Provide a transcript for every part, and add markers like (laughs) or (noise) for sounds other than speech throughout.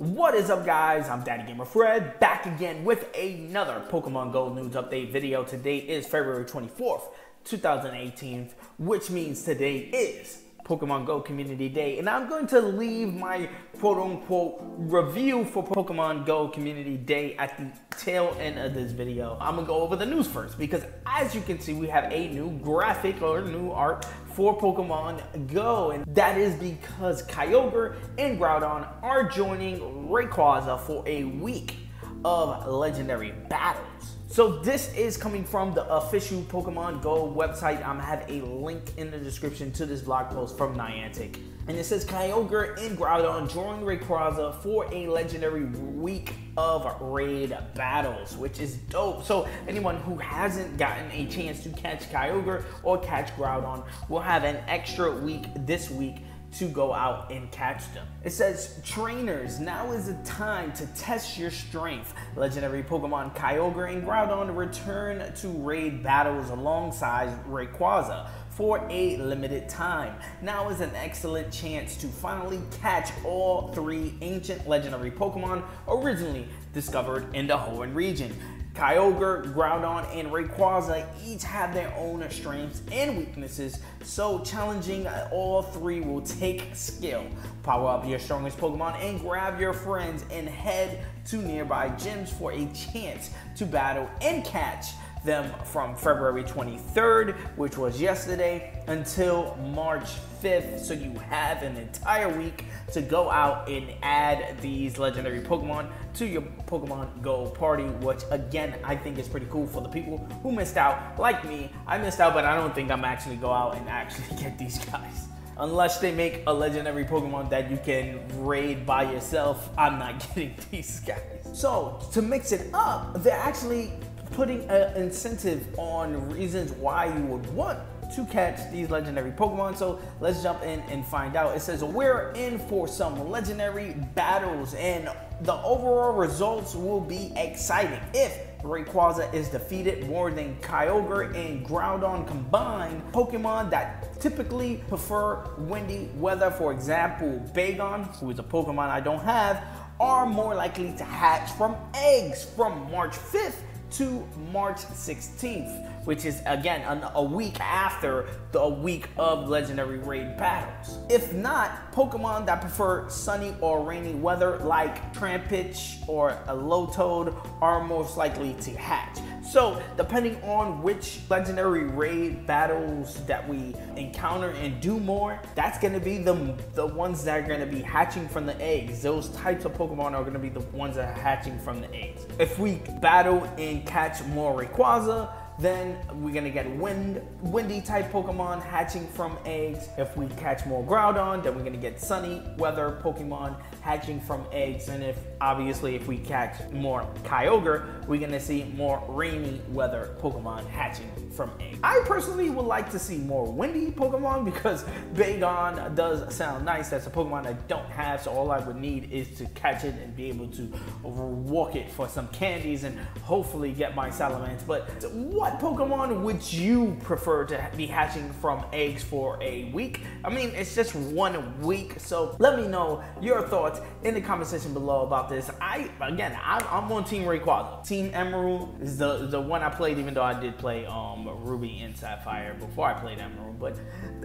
What is up guys, I'm Daddy Gamer Fred, back again with another Pokemon Go news update video. Today is February 24th, 2018, which means today is Pokemon Go Community Day, and I'm going to leave my quote-unquote review for Pokemon Go Community Day at the tail end of this video. I'm gonna go over the news first, because as you can see, we have a new graphic or new art for Pokemon Go, and that is because Kyogre and Groudon are joining Rayquaza for a week of legendary battles. So this is coming from the official Pokemon Go website. I'm have a link in the description to this blog post from Niantic. And it says Kyogre and Groudon join Rayquaza for a legendary week of raid battles, which is dope. So anyone who hasn't gotten a chance to catch Kyogre or catch Groudon will have an extra week this week to go out and catch them. It says, trainers, now is the time to test your strength. Legendary Pokemon Kyogre and Groudon return to raid battles alongside Rayquaza for a limited time. Now is an excellent chance to finally catch all three ancient legendary Pokemon originally discovered in the Hoenn region. Kyogre, Groudon, and Rayquaza each have their own strengths and weaknesses, so challenging uh, all three will take skill. Power up your strongest Pokemon and grab your friends and head to nearby gyms for a chance to battle and catch them from February 23rd, which was yesterday, until March 5th. So you have an entire week to go out and add these legendary Pokemon to your Pokemon Go party, which again, I think is pretty cool for the people who missed out. Like me, I missed out, but I don't think I'm actually go out and actually (laughs) get these guys unless they make a legendary Pokemon that you can raid by yourself, I'm not (laughs) getting these guys. So to mix it up, they're actually putting an incentive on reasons why you would want to catch these legendary Pokemon. So let's jump in and find out. It says we're in for some legendary battles and the overall results will be exciting. If Rayquaza is defeated more than Kyogre and Groudon combined, Pokemon that typically prefer windy weather, for example, Bagon, who is a Pokemon I don't have, are more likely to hatch from eggs from March 5th to March 16th, which is again a week after the week of legendary raid battles. If not, Pokemon that prefer sunny or rainy weather like Trapinch or a Lotad are most likely to hatch. So depending on which legendary raid battles that we encounter and do more, that's gonna be the, the ones that are gonna be hatching from the eggs. Those types of Pokemon are gonna be the ones that are hatching from the eggs. If we battle and catch more Rayquaza, then we're gonna get wind, windy type Pokemon hatching from eggs. If we catch more Groudon, then we're gonna get sunny weather Pokemon hatching from eggs. And if obviously if we catch more Kyogre, we're gonna see more rainy weather Pokemon hatching from eggs. I personally would like to see more windy Pokemon because Bagon does sound nice. That's a Pokemon I don't have, so all I would need is to catch it and be able to walk it for some candies and hopefully get my Salamence. But what what Pokemon would you prefer to be hatching from eggs for a week? I mean, it's just one week, so let me know your thoughts in the comment section below about this. I, again, I'm, I'm on Team Rayquaza. Team Emerald is the, the one I played, even though I did play um, Ruby and Sapphire before I played Emerald. But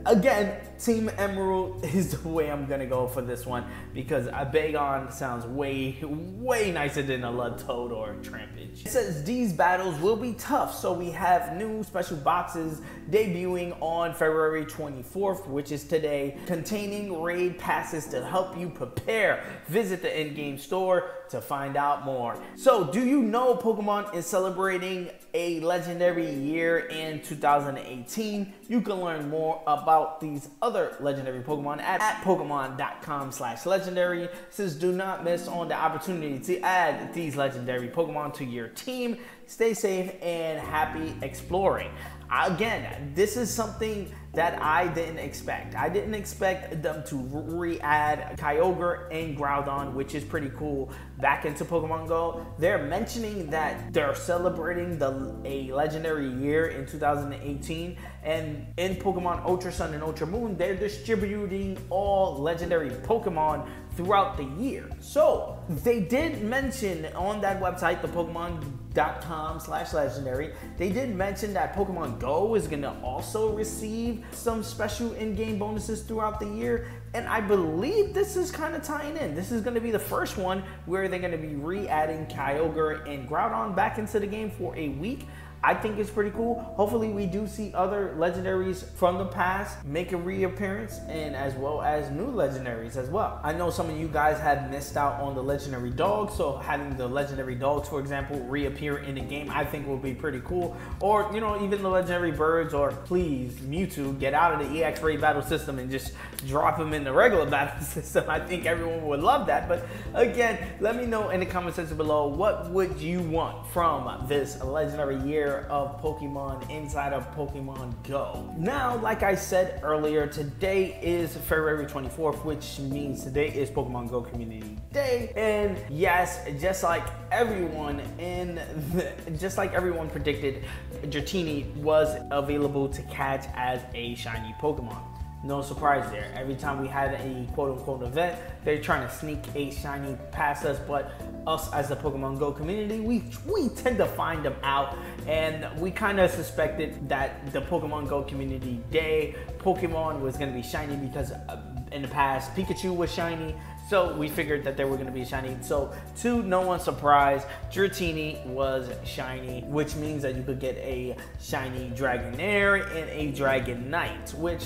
again, Team Emerald (laughs) is the way I'm gonna go for this one because a Bagon sounds way, way nicer than a Toad or Trapinch. It says these battles will be tough, so we have new special boxes debuting on February 24th, which is today, containing raid passes to help you prepare. Visit the in-game store to find out more. So, do you know Pokemon is celebrating a legendary year in 2018? You can learn more about these other legendary Pokemon at, at pokemon.com slash legendary. Says do not miss on the opportunity to add these legendary Pokemon to your team. Stay safe and happy exploring. Again, this is something that I didn't expect. I didn't expect them to re-add Kyogre and Groudon, which is pretty cool, back into Pokemon Go. They're mentioning that they're celebrating the a legendary year in 2018, and in Pokemon Ultra Sun and Ultra Moon, they're distributing all legendary Pokemon throughout the year. So they did mention on that website, the Pokemon.com slash legendary, they did mention that Pokemon Go is gonna also receive some special in-game bonuses throughout the year. And I believe this is kind of tying in. This is gonna be the first one where they're gonna be re-adding Kyogre and Groudon back into the game for a week. I think it's pretty cool. Hopefully, we do see other legendaries from the past make a reappearance, and as well as new legendaries as well. I know some of you guys have missed out on the legendary dogs, so having the legendary dogs, for example, reappear in the game, I think will be pretty cool. Or you know, even the legendary birds, or please Mewtwo, get out of the EX Raid battle system and just drop him in the regular (laughs) battle system. I think everyone would love that. But again, let me know in the comment section below what would you want from this legendary year of Pokemon inside of Pokemon Go. Now, like I said earlier, today is February 24th, which means today is Pokemon Go Community Day. And yes, just like everyone in the, just like everyone predicted, Dratini was available to catch as a shiny Pokemon. No surprise there. Every time we had a quote unquote event, they're trying to sneak a shiny past us, but us as the Pokemon Go community, we we tend to find them out, and we kind of suspected that the Pokemon Go community day Pokemon was going to be shiny because uh, in the past Pikachu was shiny. So we figured that they were going to be shiny. So to no one's surprise, Dratini was shiny, which means that you could get a shiny Dragonair and a Dragonite, which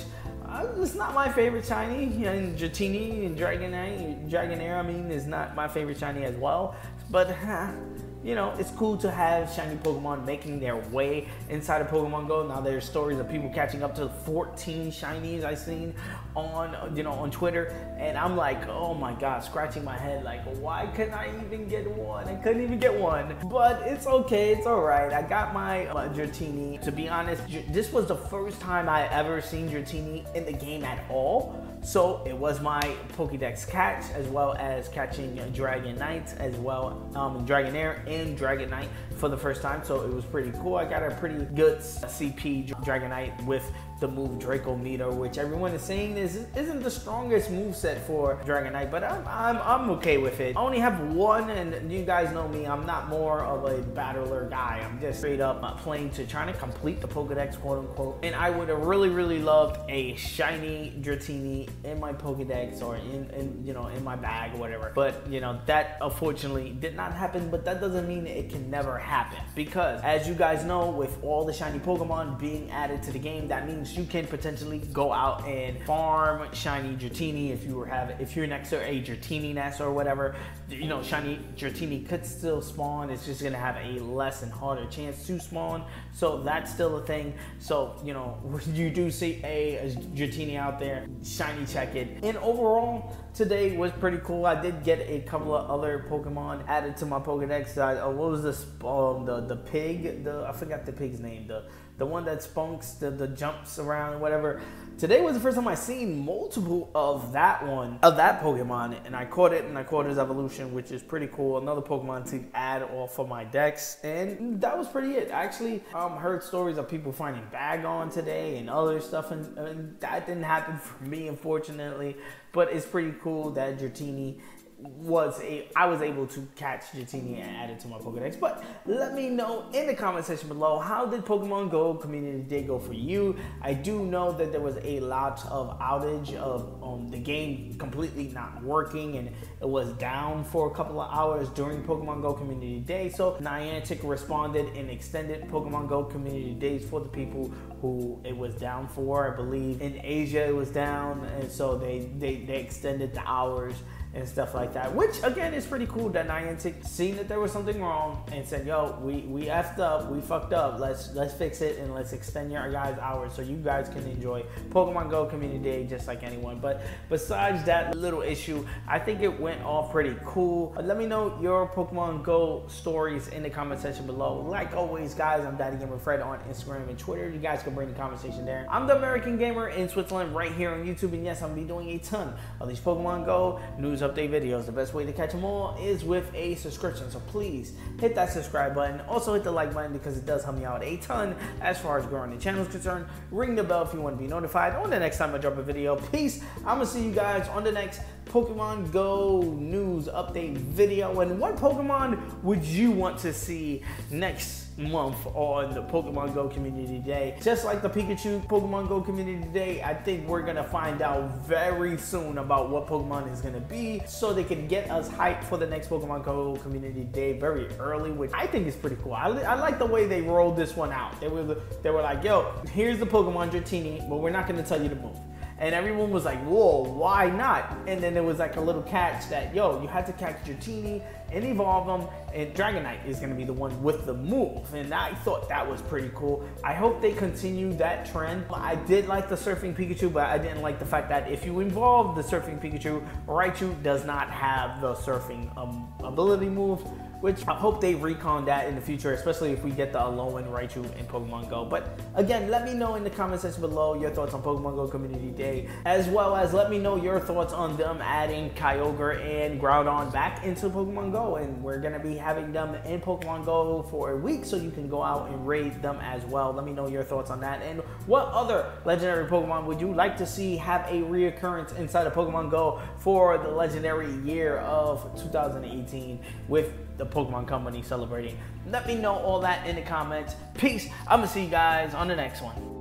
uh, it's not my favorite shiny. And Dratini and Dragonite, Dragonair, I mean, is not my favorite shiny as well. But (laughs) you know, it's cool to have shiny Pokemon making their way inside of Pokemon Go. Now there's stories of people catching up to 14 shinies I've seen on, you know, on Twitter, and I'm like, oh my god, scratching my head, like, why couldn't I even get one? I couldn't even get one, but it's okay, it's all right. I got my uh, Dratini. To be honest, this was the first time I ever seen Dratini in the game at all. So it was my Pokedex catch, as well as catching Dragonite, as well um, Dragonair and Dragonite for the first time. So it was pretty cool. I got a pretty good CP Dragonite with the move Draco Meteor, which everyone is saying is isn't the strongest move set for Dragonite, but I'm, I'm I'm okay with it. I only have one, and you guys know me. I'm not more of a battler guy. I'm just straight up uh, playing to trying to complete the Pokedex, quote unquote. And I would have really really loved a shiny Dratini in my Pokedex or in, in you know in my bag or whatever. But you know that unfortunately did not happen. But that doesn't mean it can never happen because as you guys know, with all the shiny Pokemon being added to the game, that means you can potentially go out and farm shiny Dratini if you were have if you're next to a Dratini nest or whatever. You know, shiny Dratini could still spawn. It's just gonna have a less and harder chance to spawn. So that's still a thing. So you know, (laughs) you do see a, a Dratini out there, shiny check it. And overall, today was pretty cool. I did get a couple of other Pokemon added to my Pokedex. Uh, what was this? Um, the the pig. The I forgot the pig's name. The the one that spunks, the, the jumps around, whatever. Today was the first time I seen multiple of that one, of that Pokemon, and I caught it, and I caught his evolution, which is pretty cool. Another Pokemon to add off of my dex, and that was pretty it. I actually um, heard stories of people finding Bagon today and other stuff, and, and that didn't happen for me, unfortunately. But it's pretty cool that Dratini was a I was able to catch Dratini and add it to my Pokedex. But let me know in the comment section below how did Pokemon Go Community Day go for you? I do know that there was a lot of outage of um, the game completely not working and it was down for a couple of hours during Pokemon Go Community Day. So Niantic responded and extended Pokemon Go Community Days for the people who it was down for. I believe in Asia it was down, and so they they, they extended the hours and stuff like that. Which again is pretty cool that Niantic seen that there was something wrong and said, "Yo, we we effed up, we fucked up. Let's let's fix it and let's extend your guys' hours so you guys can enjoy Pokemon Go Community Day just like anyone." But besides that little issue, I think it went off pretty cool. Let me know your Pokemon Go stories in the comment section below. Like always, guys, I'm Daddy Gamer Fred on Instagram and Twitter. You guys bring the conversation there. I'm the American Gamer in Switzerland right here on YouTube, and yes, I'm gonna be doing a ton of these Pokemon Go news update videos. The best way to catch them all is with a subscription. So please hit that subscribe button. Also hit the like button because it does help me out a ton as far as growing the channel is concerned. Ring the bell if you want to be notified on the next time I drop a video. Peace. I'm gonna see you guys on the next Pokemon Go news update video. And what Pokemon would you want to see next? Month on the Pokemon Go Community Day. Just like the Pikachu Pokemon Go Community Day, I think we're gonna find out very soon about what Pokemon is gonna be so they can get us hyped for the next Pokemon Go Community Day very early, which I think is pretty cool. I, I like the way they rolled this one out. They were, they were like, yo, here's the Pokemon Dratini, but we're not gonna tell you to move and everyone was like, whoa, why not? And then there was like a little catch that, yo, you had to catch Dratini and evolve them, and Dragonite is gonna be the one with the move. And I thought that was pretty cool. I hope they continue that trend. I did like the Surfing Pikachu, but I didn't like the fact that if you involve the Surfing Pikachu, Raichu does not have the Surfing um, ability move which I hope they recon that in the future, especially if we get the Alolan Raichu in Pokemon Go. But again, let me know in the comment section below your thoughts on Pokemon Go Community Day, as well as let me know your thoughts on them adding Kyogre and Groudon back into Pokemon Go. And we're gonna be having them in Pokemon Go for a week, so you can go out and raid them as well. Let me know your thoughts on that. And what other legendary Pokemon would you like to see have a reoccurrence inside of Pokemon Go for the legendary year of 2018 with the Pokemon Company celebrating. Let me know all that in the comments. Peace. I'm going to see you guys on the next one.